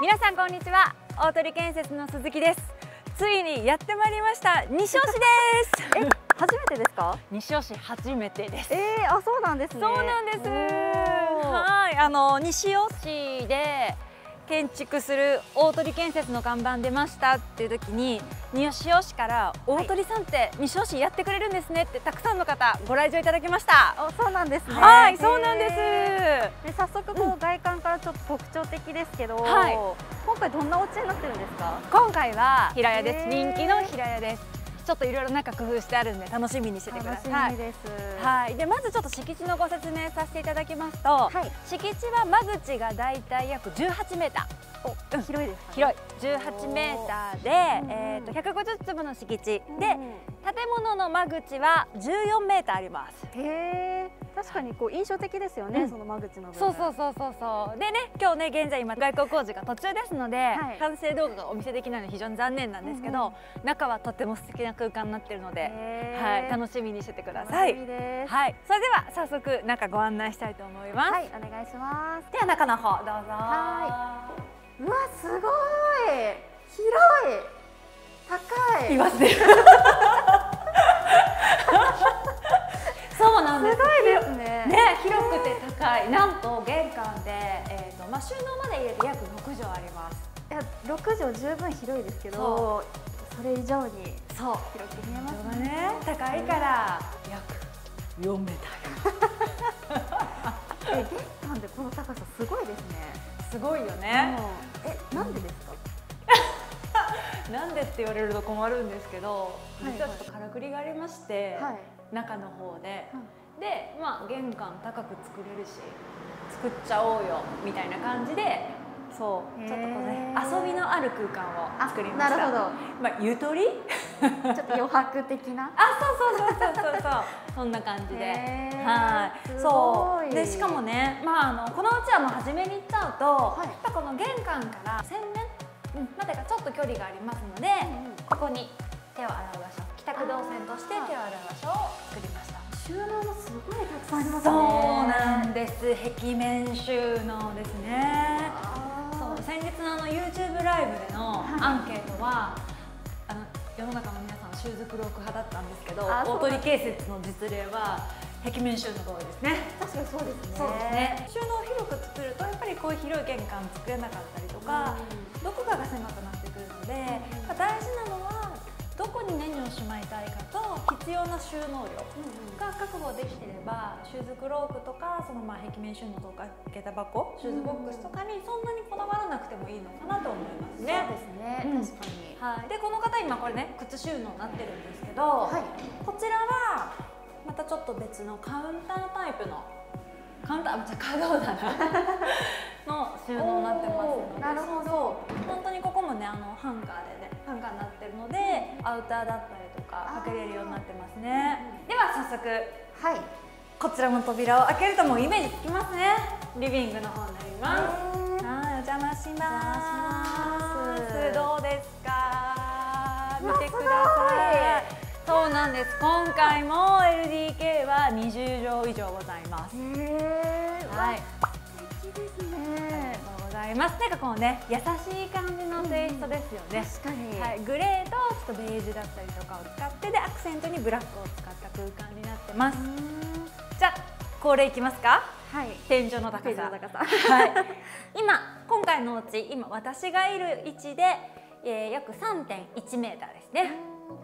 皆さんこんにちは。大鳥建設の鈴木です。ついにやってまいりました。西尾市です。え初めてですか？西尾市初めてです。えー、あそうなんですね。そうなんです。はい。あの西尾市で建築する大鳥建設の看板出ましたっていう時に西尾市から大鳥さんって西尾市やってくれるんですねってたくさんの方ご来場いただきました。あそうなんですね。はいそうなんです。で早速こう、外観からちょっと特徴的ですけど、はい、今回どんなお家になってるんですか？今回は平屋です。人気の平屋ですちょっといろいろ中工夫してあるんで楽しみにしててください。はい。でまずちょっと敷地のご説明させていただきますと、はい、敷地は間口がだいたい約18メーター。お、うん、広いです、ね、広い。18メーターで、えっ、ー、と150坪の敷地。で、建物の間口は14メーターあります。へえ。確かにこう印象的ですよね、うん、その間口のそうそうそうそうそう。でね今日ね現在今外交工事が途中ですので、はい、完成動画がお見せできないの非常に残念なんですけど、うんうん、中はとても素敵な空間になっているので、はい、楽しみにしててください。はい。それでは早速中ご案内したいと思います。はいお願いします。では中の方どうぞ。はいうわすごい広い高いいますねそうなんです。すごいですね。ね、広くて高い。なんと玄関で、えっ、ー、と、まあ、収納まで入れて約六畳あります。いや、六畳十分広いですけど。それ以上に。そう。広く見えますね。ね高いから、約四メーター。え、玄関でこの高さすごいですね。すごいよね。え、なんでって言われると困るんですけど、実はちょっとからくりがありまして、はい、中の方で、うん、でまあ玄関高く作れるし作っちゃおうよみたいな感じでそうちょっとこうね遊びのある空間を作りました。なるほど。まあゆとり？ちょっと余白的な？あそうそうそうそうそう。そうそんな感じで。はい。そう。でしかもねまああのこのうちはもう初めに行っちゃうと、はい、この玄関から洗面までがちょっと距離がありますので、うんうん、ここに手を洗う場所宅動線として手を洗う場所を作りました収納もすごいたくさんありますね。そうなんです。壁面収納ですね。そう先日のあの YouTube ライブでのアンケートは、はい、あの世の中の皆さんシューズクローク派だったんですけど大鳥建設の実例は壁面収納が多いですね。確かにそうですね。そうですね収納を広く作るとやっぱりこういう広い玄関作れなかったりとか、うん、どこかが狭くなってくるので、うん、大事なのはどこに何をしまいたいかと必要な収納量が確保できてればシューズクロークとかそのまあ壁面収納とか下駄箱シューズボックスとかにそんなにこだわらなくてもいいのかなと思いますね。そうですね、確かに、はい、でこの方今これね靴収納になってるんですけど、はい、こちらはまたちょっと別のカウンタータイプのカウンターじゃ可動だな。の収納になってますのでなるほど。本当にここもねあのハンガーでねハンガーになってるのでアウターだったりとかかけれるようになってますね。では早速はい。こちらの扉を開けるともうイメージつきますね。リビングの方になります。はい。お邪魔しますです。今回も LDK は20畳以上ございます。はい。います。なんかこうね優しい感じのテイストですよね、確かに、はい、グレーとちょっとベージュだったりとかを使ってでアクセントにブラックを使った空間になってます。じゃあ恒例いきますか？はい。天井の高さ。はい。今今回のうち今私がいる位置で、えー、約3.1メーターですね。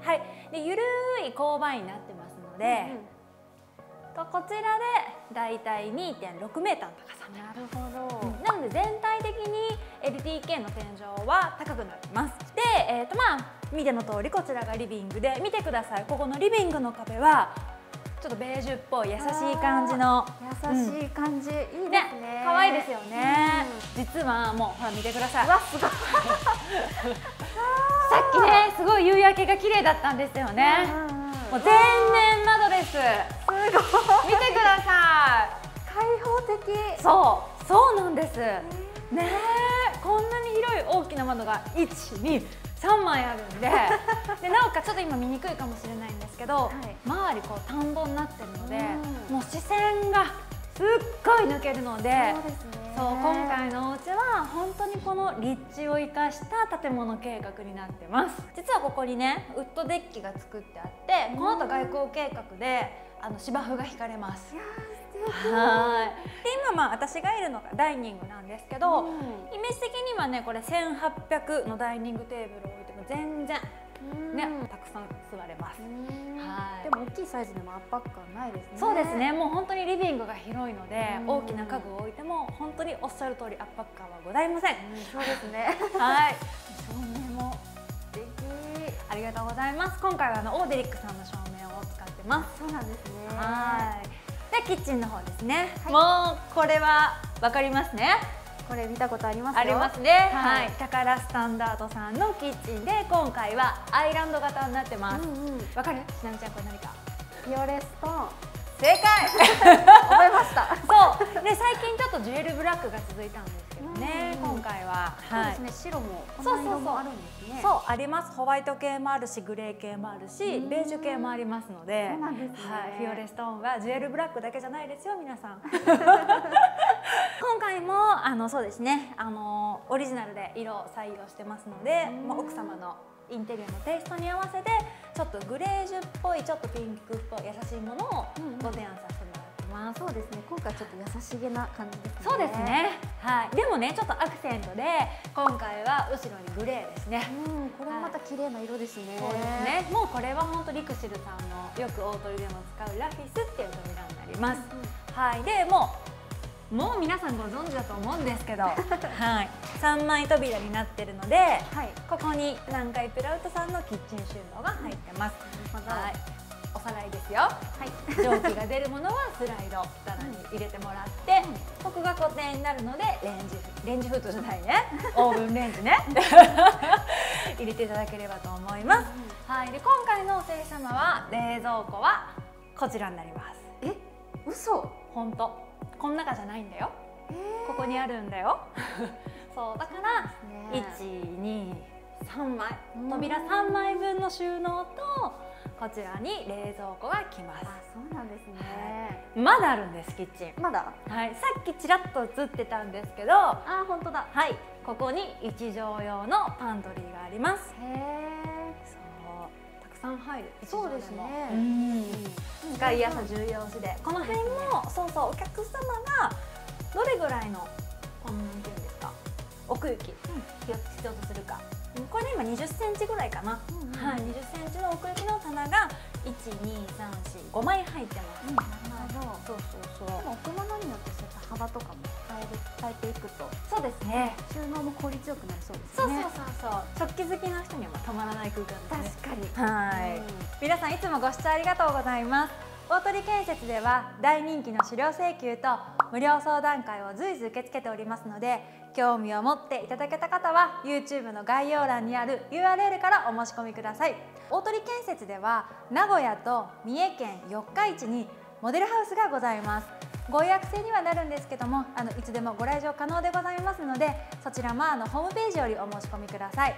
はい。でゆるい勾配になってますので、うんこちらでだいたい2.6メーターの高さ。なるほど、なので全体的に LDK の天井は高くなってます。で、えーとまあ、見ての通りこちらがリビングで見てください。ここのリビングの壁はちょっとベージュっぽい優しい感じの。優しい感じ、うん、いいですね。可愛いですよね、うん、実はもうほら見てください。わすごい。さっきねすごい夕焼けが綺麗だったんですよね、うんもう全面窓です。すごい。見てください。開放的。そう。そうなんです。ねこんなに広い大きな窓が123枚あるんで。でなおかつちょっと今見にくいかもしれないんですけど、はい、周りこう田んぼになってるので、もう視線がすっごい抜けるのでそう、ね、今回のお家は本当にこの立地を生かした建物計画になってます。実はここにねウッドデッキが作ってあってこの後外交計画であの芝生が引かれます。はい。で今まあ私がいるのがダイニングなんですけど、うん、イメージ的にはねこれ1800のダイニングテーブルを置いても全然ね、たくさん座れます。はい。でも大きいサイズでも圧迫感ないですね。そうですね。もう本当にリビングが広いので、大きな家具を置いても本当におっしゃる通り圧迫感はございません。そうですね。はい。照明も素敵。ありがとうございます。今回はあのオーデリックさんの照明を使ってます。そうなんですね。はい。でキッチンの方ですね。はい、もうこれはわかりますね。これ見たことありますありますね、はい、はい、宝スタンダードさんのキッチンで今回はアイランド型になってます。わ、うんうん、かる？しなみちゃんこれ何か？ピオレストーン。正解。覚えました。そう。で最近ちょっとジュエルブラックが続いたんですけどね、今回は、はい、そうですね白もそうそうそうあるんですね。そうあります。ホワイト系もあるしグレー系もあるしベージュ系もありますので。そうなんです、ね、はい、フィオレストーンはジュエルブラックだけじゃないですよ皆さん 今回もあのそうですね。あのオリジナルで色を採用してますので、まあ、奥様のインテリアのテイストに合わせてちょっとグレージュっぽいちょっとピンクっぽい優しいものをご提案させてもらってます、うん、そうですね。今回ちょっと優しげな感じですね。そうですね。はい。でもねちょっとアクセントで今回は後ろにグレーですね。うんこれもまた綺麗な色ですね、はい、そうですね。もうこれは本当リクシルさんのよく大鳥でも使うラフィスっていう扉になります、うんうん、はい。でもうもう皆さんご存知だと思うんですけど、はい、3枚扉になってるので、はい、ここに南海プラウトさんのキッチン収納が入ってます。はい、おさらいですよ。はい、蒸気が出るものはスライド棚に入れてもらって、ここが固定になるのでレンジレンジフードじゃないね、オーブンレンジね 入れていただければと思います。はい、で今回のお星様は冷蔵庫はこちらになります。え、嘘？本当。この中じゃないんだよ、ここにあるんだよ。そうだから、ね、123枚。扉3枚分の収納とこちらに冷蔵庫が来ます。あそうなんですね、はい、まだあるんですキッチン。まだ？はい。さっきちらっと映ってたんですけどあ本当だ。はい。ここに1畳用のパントリーがあります。へえさん入るそうですね。うん。使いやすさ重要視で。この辺もそうそうお客様がどれぐらいのこのなんていうんですか奥行きが必要とするか。これ今20センチぐらいかな、うんうん、はい、20センチの奥行きの棚が12345枚入ってます、うん、なるほど。そうそうそう。でも置物によってそういった幅とかも変える変えていくと。そうですね。収納も効率よくなりそうですね。そうそうそうそう。食器好きな人にはたまらない空間ですね。確かに。はい、うん、皆さんいつもご視聴ありがとうございます大鳥建設では大人気の資料請求と無料相談会を随時受け付けておりますので興味を持っていただけた方は YouTube の概要欄にある URL からお申し込みください。大鳥建設では名古屋と三重県四日市にモデルハウスがございます。ご予約制にはなるんですけどもあのいつでもご来場可能でございますのでそちらもあのホームページよりお申し込みください。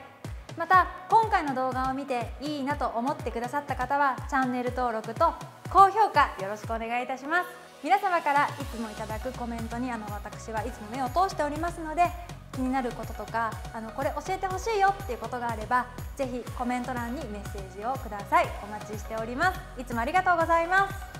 また今回の動画を見ていいなと思ってくださった方はチャンネル登録と高評価よろしくお願いいたします。皆様からいつもいただくコメントにあの私はいつも目を通しておりますので気になることとかあのこれ教えてほしいよっていうことがあればぜひコメント欄にメッセージをください。お待ちしております。いつもありがとうございます。